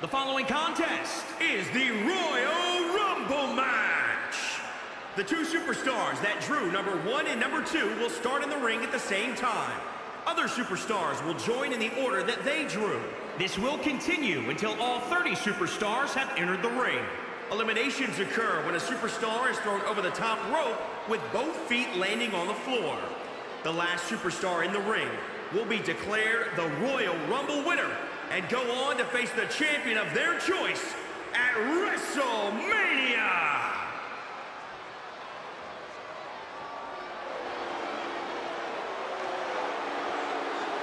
The following contest is the Royal Rumble match. The two superstars that drew number one and number two will start in the ring at the same time. Other superstars will join in the order that they drew. This will continue until all 30 superstars have entered the ring. Eliminations occur when a superstar is thrown over the top rope with both feet landing on the floor. The last superstar in the ring will be declared the Royal Rumble winner and go on to face the champion of their choice at WrestleMania!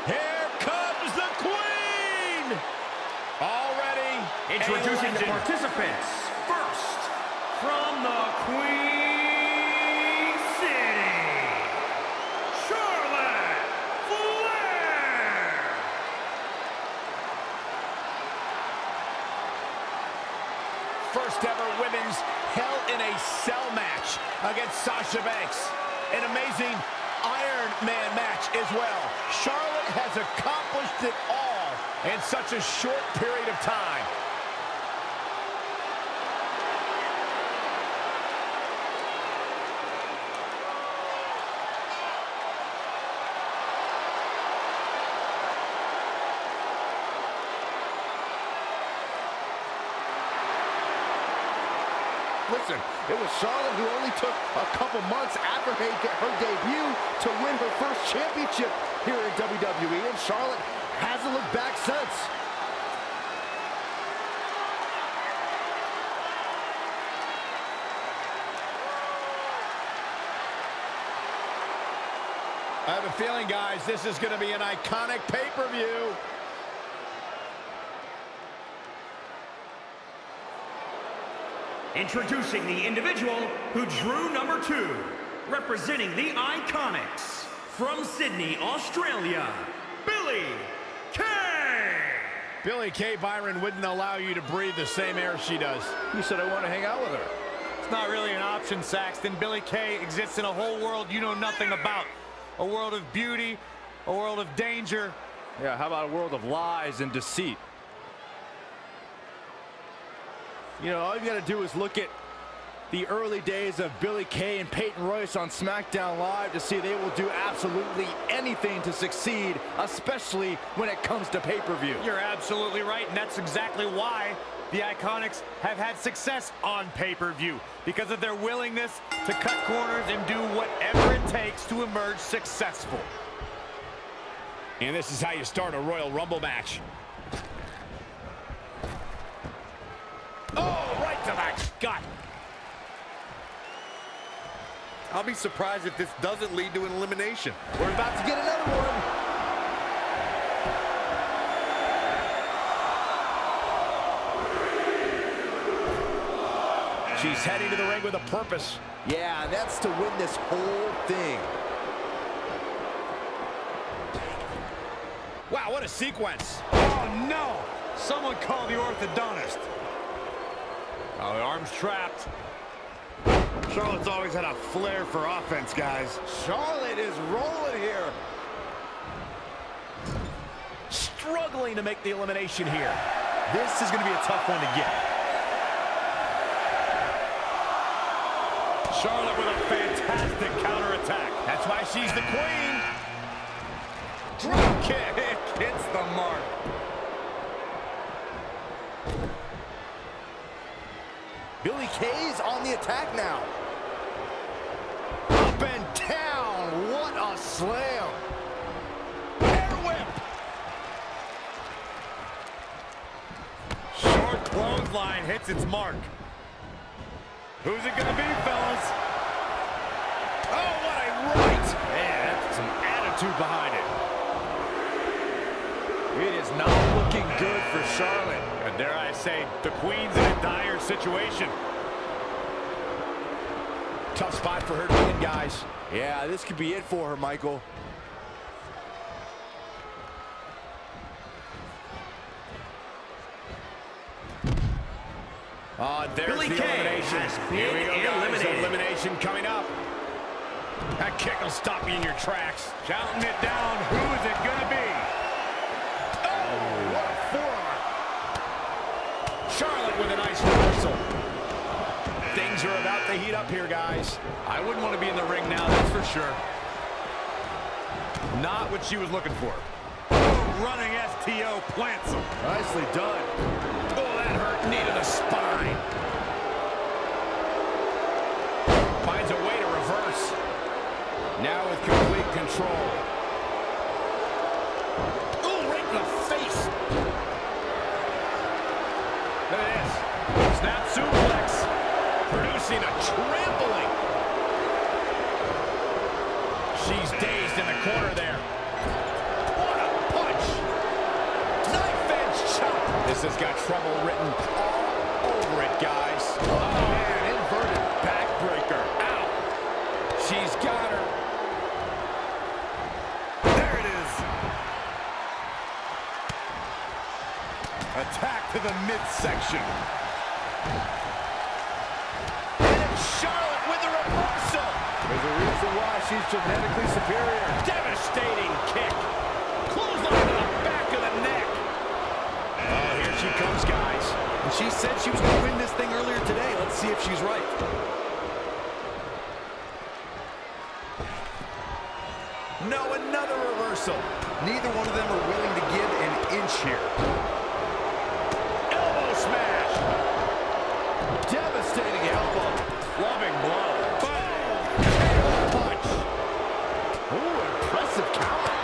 Here comes the Queen! Already Introducing the participants. First, from the Queen City, Charlotte Flair! First ever women's Hell in a Cell match against Sasha Banks. An amazing Iron Man match as well. Charlotte has accomplished it all in such a short period of time. Listen, it was Charlotte who only took a couple months after her debut to win her first championship here in WWE, and Charlotte hasn't looked back since. I have a feeling, guys, this is going to be an iconic pay-per-view. Introducing the individual who drew number two, representing the Iconics, from Sydney, Australia, Billie Kay! Billie Kay Byron wouldn't allow you to breathe the same air she does. You said I want to hang out with her. It's not really an option, Saxton. Billie Kay exists in a whole world you know nothing about. A world of beauty, a world of danger. Yeah, how about a world of lies and deceit? You know, all you got to do is look at the early days of Billie Kay and Peyton Royce on SmackDown Live to see they will do absolutely anything to succeed, especially when it comes to pay-per-view. You're absolutely right, and that's exactly why the Iconics have had success on pay-per-view. Because of their willingness to cut corners and do whatever it takes to emerge successful. And this is how you start a Royal Rumble match. Oh, right to the gut. I'll be surprised if this doesn't lead to an elimination. We're about to get another one. She's heading to the ring with a purpose. Yeah, that's to win this whole thing. Wow, what a sequence. Oh, no! Someone call the orthodontist. Oh, the arm's trapped. Charlotte's always had a flair for offense, guys. Charlotte is rolling here. Struggling to make the elimination here. This is going to be a tough one to get. Charlotte with a fantastic counterattack. That's why she's the queen. Drop kick hits the mark. Billie Kay's on the attack now. Up and down. What a slam. Air whip. Short clothesline hits its mark. Who's it going to be, fellas? Oh, what a right. Man, that's some attitude behind it. It is not looking good for Charlotte. And dare I say, the Queen's in a dire situation. Tough spot for her to win, guys. Yeah, this could be it for her, Michael. Oh, there's Billy the Kay elimination. Here we been go, guys. Elimination coming up. That kick will stop you in your tracks. Counting it down. Who is it going to be? Oh, what a forearm. Are about to heat up here, guys. I wouldn't want to be in the ring now, that's for sure. Not what she was looking for. Oh, running STO plants him. Nicely done. Oh, that hurt. Knee to the spine. Finds a way to reverse. Now with complete control. Producing a trampling. She's dazed in the corner there. What a punch. Knife edge chop. This has got trouble written all over it, guys. Oh, man, inverted backbreaker. Ow. She's got her. There it is. Attack to the midsection. There's a reason why she's genetically superior. Devastating kick. Clothesline to the back of the neck. Oh, here she comes, guys. And she said she was going to win this thing earlier today. Let's see if she's right. No, another reversal. Neither one of them are willing to give an inch here. Elbow smash. Devastating elbow. Loving blow. Punch. Ooh, impressive counter.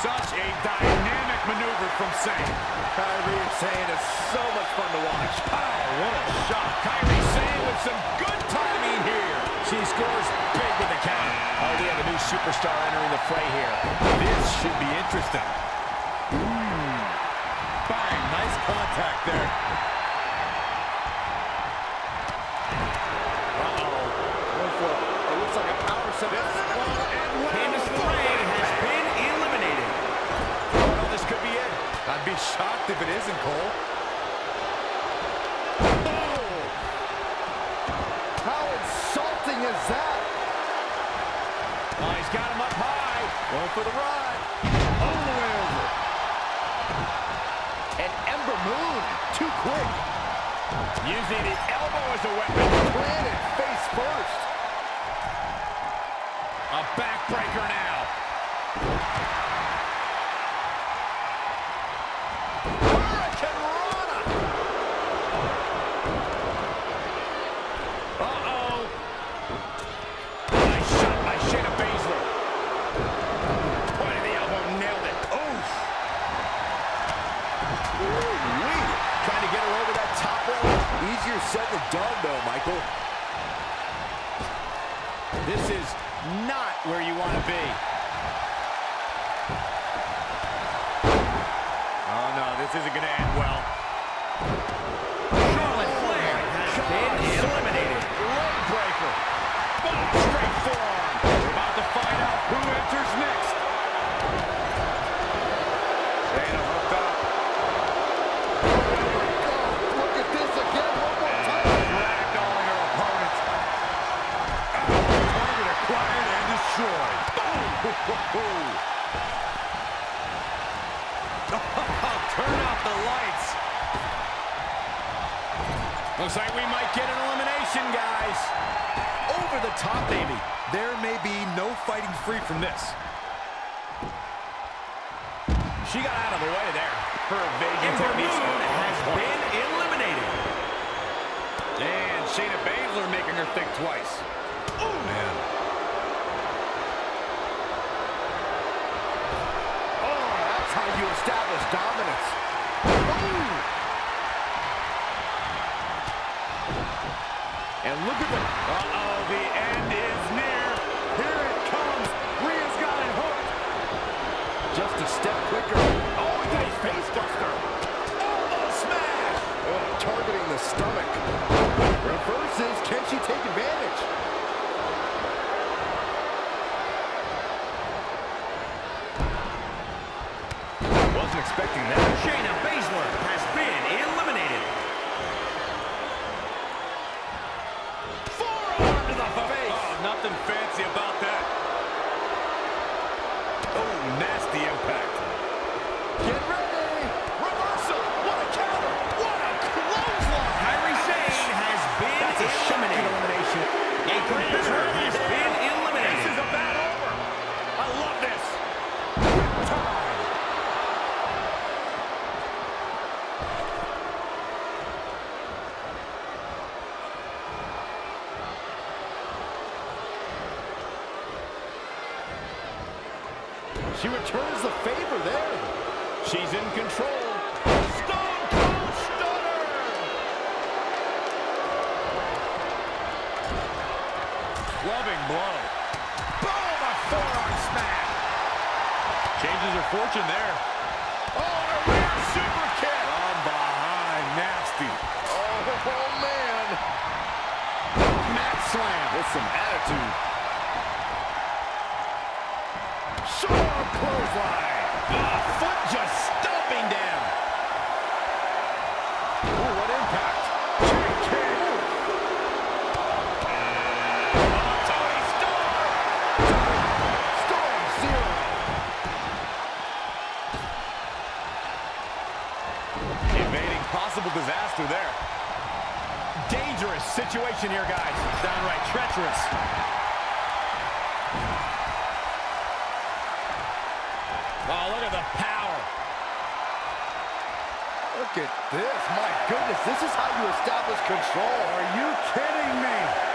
Such a dynamic maneuver from Sane. Kairi Sane is so much fun to watch. Pow, what a shot. Kairi Sane with some good timing here. She scores big with the count. Oh, we have a new superstar entering the fray here. This should be interesting. Hmm. Bang, nice contact there. Shocked if it isn't, Cole. Oh! How insulting is that? Oh, he's got him up high. Going for the ride. All the way over. And Ember Moon, too quick. Using the elbow as a weapon. Planted face first. A backbreaker now. Hurricane Rana. Uh-oh. Nice shot by Shayna Baszler. Point of the elbow, nailed it. Oof. Ooh-wee. Trying to get her over that top rope. Easier said than done, though, Michael. This is not where you want to be. Oh, no, this isn't going to end well. Charlotte Flair has been eliminated. Leg breaker. Boom, straight forearm. We're about to find out who enters next. Shayna hooked up. Look at this again, one more time. Ragdolling her opponent. Target acquired and destroyed. Boom. Turn off the lights. Looks like we might get an elimination, guys. Over the top, baby. There may be no fighting free from this. She got out of the way there. Her evasion Moon has been eliminated. And Shayna Baszler making her think twice. Oh, man. Oh, that's how you establish dominance. And look at the... Uh-oh, the end is near. Here it comes. Rhea's got it hooked. Just a step quicker. Oh, nice face buster. Elbow oh, smash. Oh, targeting the stomach. Reverses. Can she take advantage? In control. Stone Cold Stunner! Clubbing blow. Boom! A forearm smash. Changes her fortune there. Oh, and a rear super kick. From behind. Nasty. Oh, oh man. Mat slam. With some attitude. Situation here, guys. Downright treacherous. Oh, look at the power. Look at this. My goodness, this is how you establish control. Are you kidding me?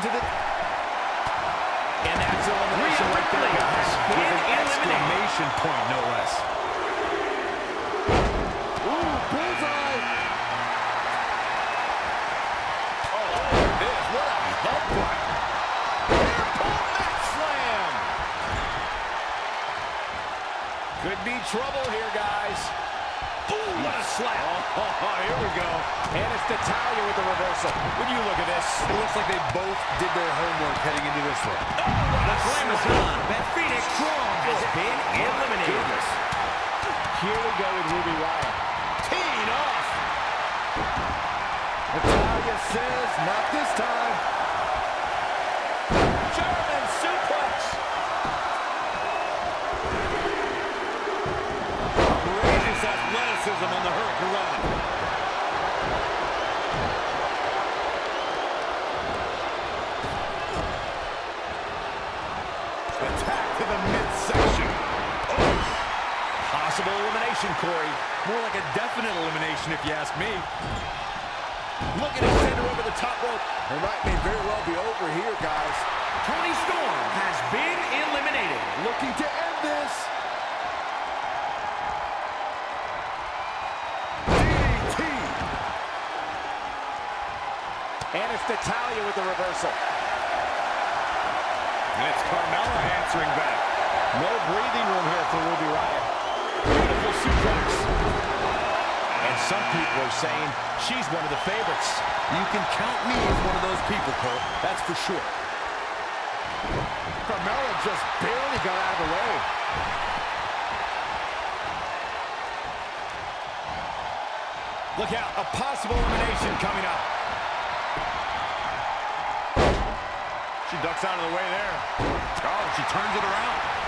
Listen to the... And that's elimination Rhea right there, guys. With an exclamation point, no less. Ooh, bullseye. Oh, look at this. What a headbutt. Air pull mat slam. Could be trouble here, guys. Ooh, what a slap. oh, oh, Oh, here we go. And it's Natalya with the reversal. When you look at this, It looks like they both did their homework heading into this one. Oh, the Glamazon, Beth Phoenix, has been eliminated. here we go with Ruby Riott. Some people are saying she's one of the favorites. You can count me as one of those people, Cole. That's for sure. Carmella just barely got out of the way. Look out, a possible elimination coming up. She ducks out of the way there. Oh, she turns it around.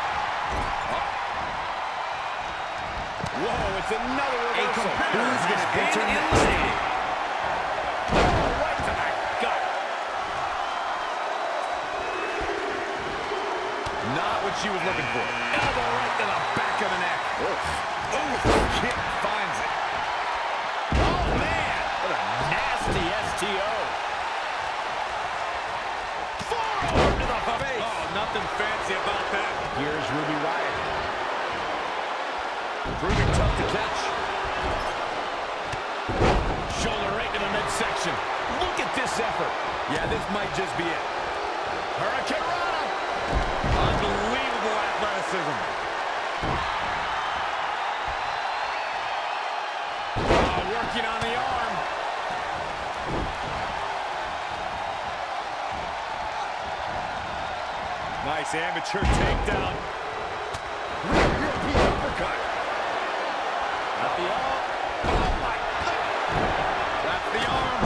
Whoa, it's another A reversal. competitor Who's has gonna been enter eliminated. Oh, right to the gut. Not what she was looking for. Elbow right to the back of the neck. Ooh, kick finds it. Oh, man. What a nasty STO. Forearm to the face. Oh, nothing fancy about that. Here's Ruby Riott. Proving tough to catch. Shoulder right to the midsection. Look at this effort. Yeah, this might just be it. Hurricane Rana. Unbelievable athleticism. Oh, working on the arm. Nice amateur takedown. The arm. My That's the arm.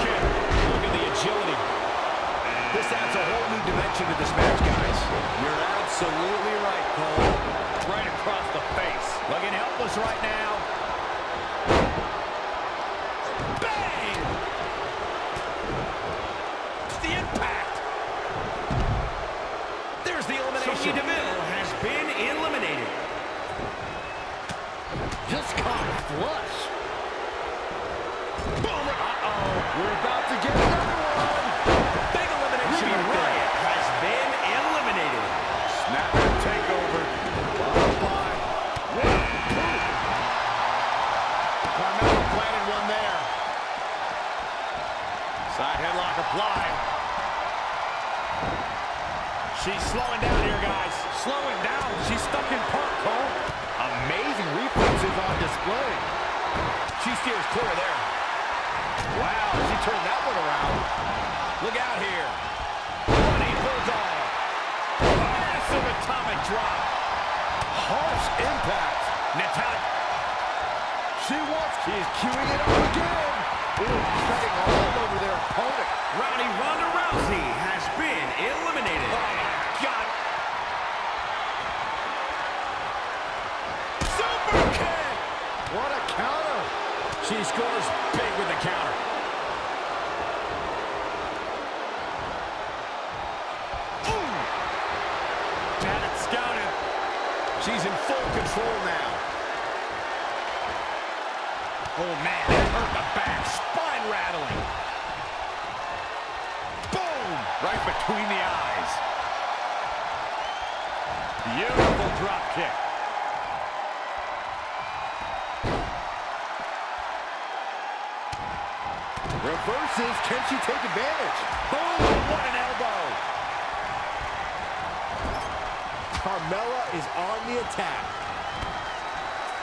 kick. Look at the agility. This adds a whole new dimension to this match, guys. You're absolutely right, Cole. Right across the face. Looking helpless right now.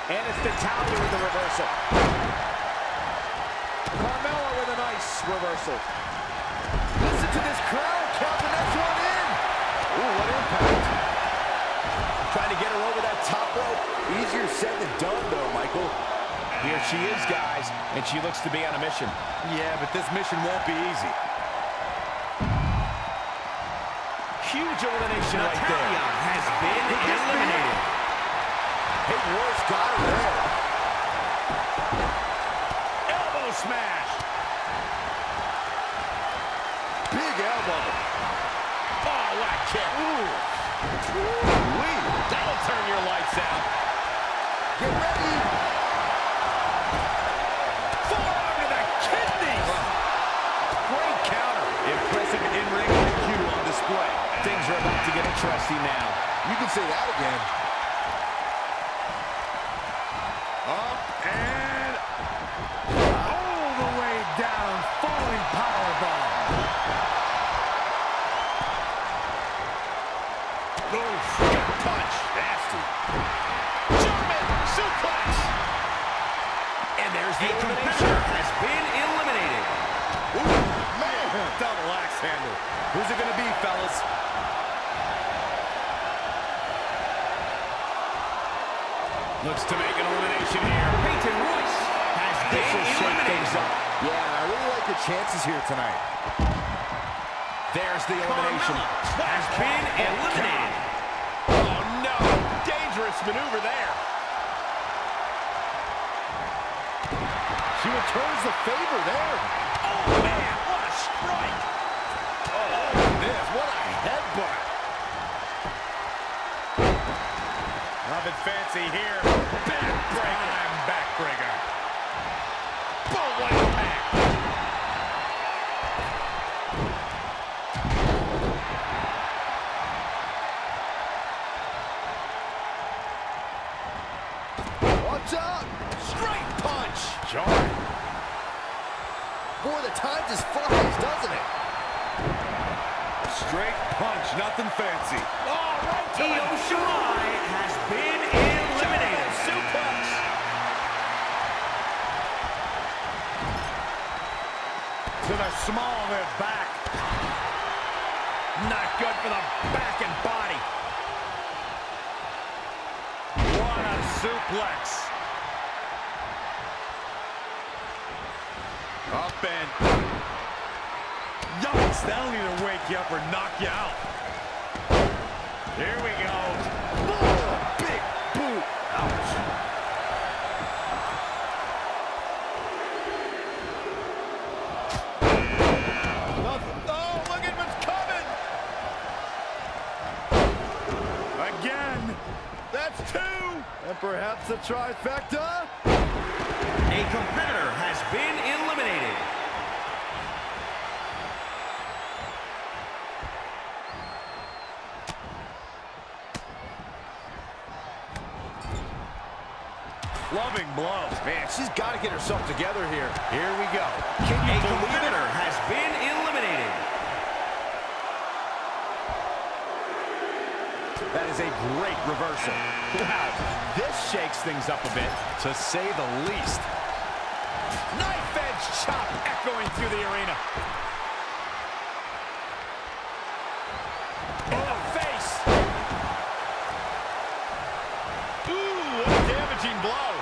And it's Natalya with the reversal. Carmella with a nice reversal. Listen to this crowd. Count the next one in. Ooh, what impact. Trying to get her over that top rope. Easier said than done, though, Michael. Here she is, guys, and she looks to be on a mission. Yeah, but this mission won't be easy. Huge elimination right there. Natalya has been eliminated. Hey, Royce got her there. Elbow smash. Big elbow. Oh, what kick. Ooh-wee. That'll turn your lights out. Get ready. Forearm to the kidneys. Great counter. Impressive in-ring IQ on display. Things are about to get interesting now. You can say that again. Up and all the way down. Falling powerbomb. Oof, gut punch. Nasty. German suplex. And there's the competitor has been eliminated. Man, Double axe handle. Who's it going to be, fellas? Looks to make an elimination here. Peyton Royce has This been will shake eliminated. up. Yeah, I really like the chances here tonight. There's the elimination. Carmella has been eliminated. Oh, no. Dangerous maneuver there. She returns the favor there. Oh, man, what a strike. Oh, this, what a Nothing fancy here. Backbreaker. Backbreaker. Boom, what impact. Watch out. Straight punch. Jarring. Boy, the times as flies, doesn't it? Straight punch, nothing fancy. Oh, right to Io Shirai has been eliminated. suplex. To the small of their back. Not good for the back and body. What a suplex. Up and... Yikes, that'll either wake you up or knock you out. Here we go. Oh, big boot. Ouch. Oh, look at what's coming. Again. That's two. And perhaps a trifecta? A competitor has she's got to get herself together here. Here we go. Can A you believe it? has been eliminated. That is a great reversal. Wow, this shakes things up a bit, to say the least. Knife edge chop echoing through the arena. In the face. Ooh, what a damaging blow.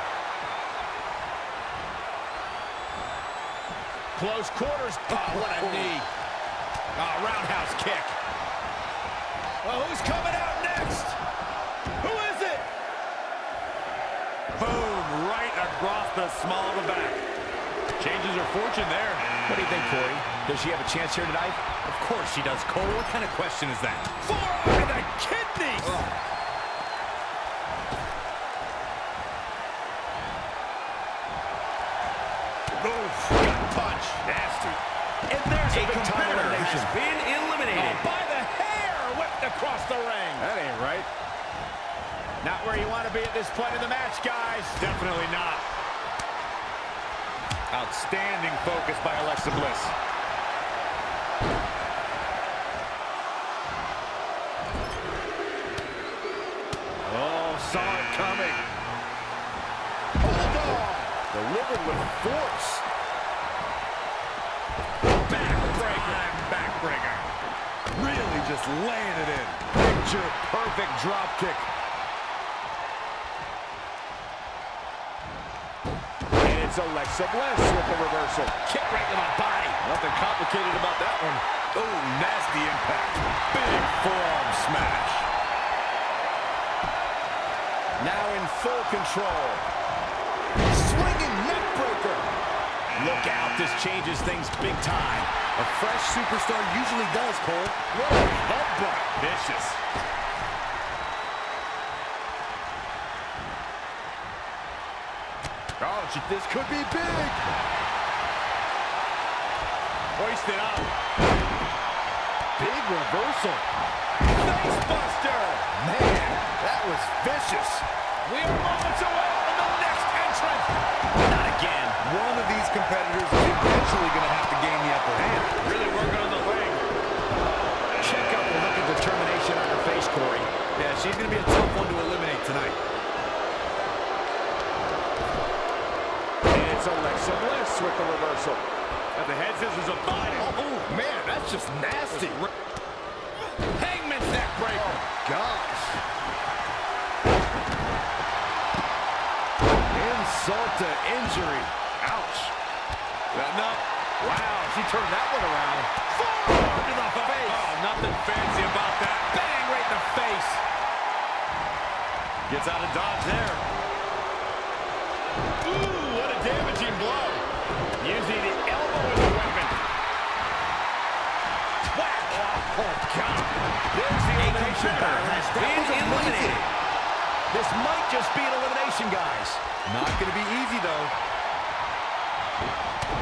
Close quarters. Oh, what a knee. Oh, roundhouse kick. Well, who's coming out next? Who is it? Boom, right across the small of the back. Changes her fortune there. What do you think, Corey? Does she have a chance here tonight? Of course she does, Cole. What kind of question is that? Forearm to the kidneys! Oof, oh. And there's a, A competitor elimination. has been eliminated. Oh, by the hair, whipped across the ring. That ain't right. Not where you want to be at this point in the match, guys. Definitely not. Outstanding focus by Alexa Bliss. Oh, saw it coming. Hold on. Delivered with force. Just laying it in. Picture perfect drop kick. And it's Alexa Bliss with the reversal. Kick right to the body. Nothing complicated about that one. Oh, nasty impact. Big forearm smash. Now in full control. Look out, this changes things big time. A fresh superstar usually does, Cole. What a headbutt. Vicious. Oh, this could be big. Hoisted up. Big reversal. Facebuster. Man, that was vicious. We are moments away Not again. One of these competitors is eventually going to have to gain the upper hand. Really working on the leg. Check out the look of determination on her face, Corey. Yeah, she's going to be a tough one to eliminate tonight. And it's Alexa Bliss with the reversal. Got the head scissors of body. Oh, man, that's just nasty. Hangman's neck breaker. Oh, gosh. Insult to injury. Ouch. No. Wow, she turned that one around. Forearm to the face. Oh, nothing fancy about that. Bang right in the face. Gets out of dodge there. Ooh, what a damaging blow. Using the elbow as a weapon. Whack. Oh, God. There's the elimination has been eliminated. This might just be an elimination, guys. Not going to be easy, though.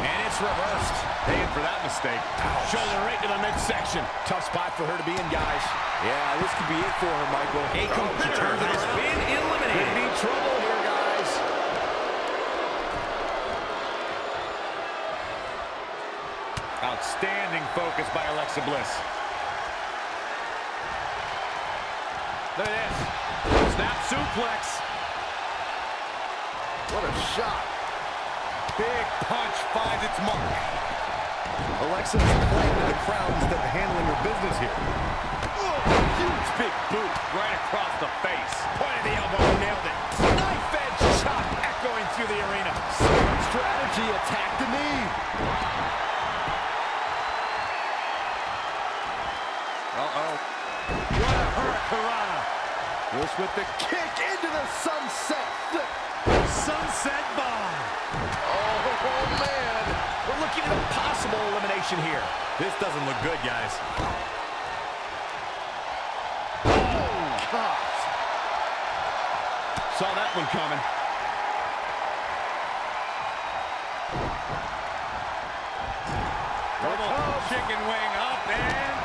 And it's reversed. Paying for that mistake. Shoulder right to the midsection. Tough spot for her to be in, guys. Yeah, this could be it for her, Michael. A oh, competitor has been Could eliminated. be trouble here, guys. Outstanding focus by Alexa Bliss. Look at this. Suplex. What a shot. Big punch finds its mark. Alexa's playing to the crowd instead of handling her business here. Huge big boot right across the face. This with the kick into the sunset flip. Sunset bomb. Oh, oh, man. We're looking at a possible elimination here. This doesn't look good, guys. Oh, Gosh. Saw that one coming. Double chicken wing up and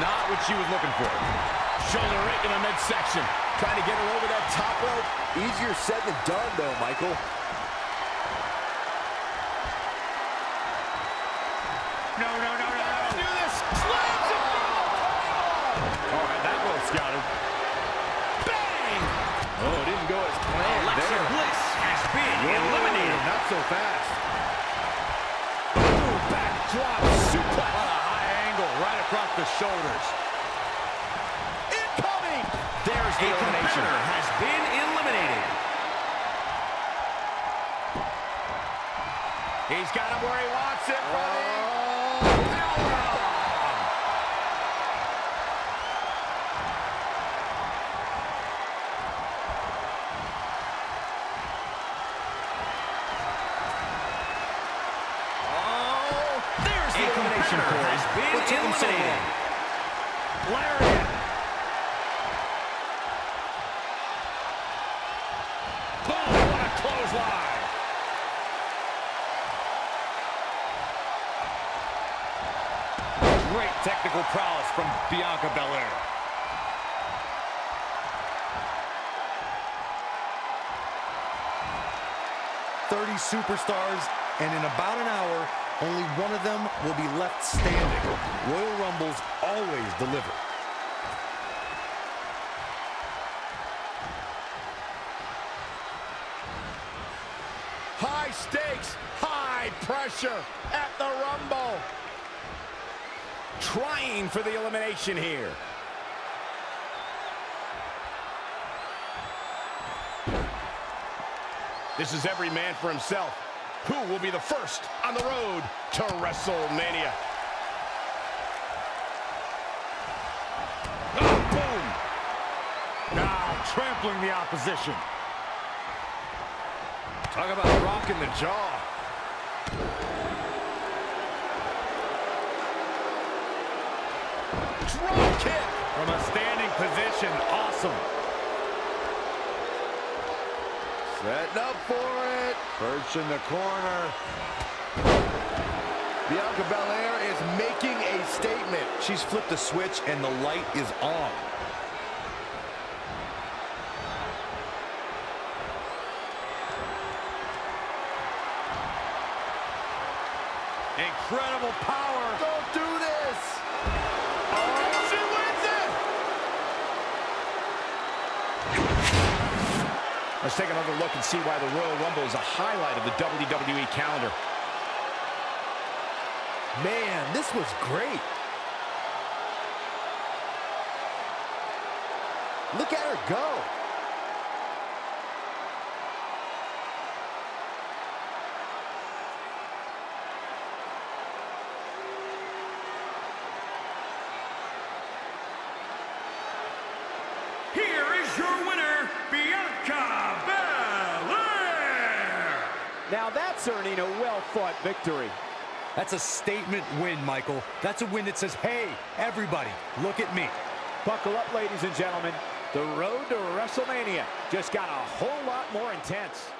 Not what she was looking for. Shoulder right in the midsection. Trying to get her over that top rope. Easier said than done, though, Michael. no, no, no, no, no. Do this. Slams it All right, that well scouted. Bang! Oh, it didn't go as planned Alexa there. Bliss has been eliminated. Not so fast. Boom, back drop. Suplex. On a high angle right across the shoulders. There's the A elimination. has been eliminated. He's got him where he wants it, oh, the elimination has been eliminated. Great technical prowess from Bianca Belair. Thirty superstars, and in about an hour, only one of them will be left standing. Royal Rumbles always deliver. High stakes, high pressure at the Rumble. Trying for the elimination here. This is every man for himself. Who will be the first on the road to WrestleMania? Oh, boom! Now trampling the opposition. Talk about rocking the jaw. Drop kick! From a standing position, awesome. Setting up for it. Perch in the corner. Bianca Belair is making a statement. She's flipped a switch, and the light is on. Incredible power. Don't do this. She wins it! Let's take another look and see why the Royal Rumble is a highlight of the WWE calendar. Man, this was great. Look at her go. Here is your winner, Now that's earning a well-fought victory. That's a statement win, Michael. That's a win that says, hey, everybody, look at me. Buckle up, ladies and gentlemen. The road to WrestleMania just got a whole lot more intense.